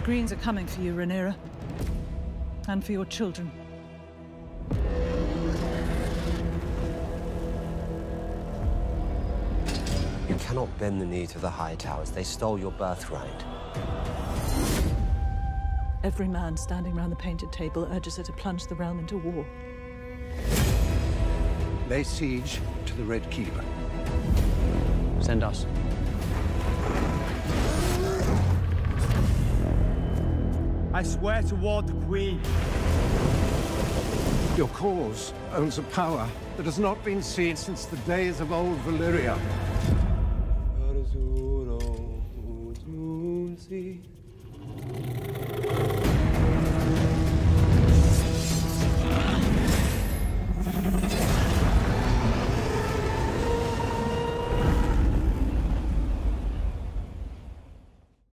The Greens are coming for you, Rhaenyra. And for your children. You cannot bend the knee to the Hightowers. They stole your birthright. Every man standing round the painted table urges her to plunge the realm into war. Lay siege to the Red Keep. Send us. I swear to ward the Queen. Your cause owns a power that has not been seen since the days of old Valyria.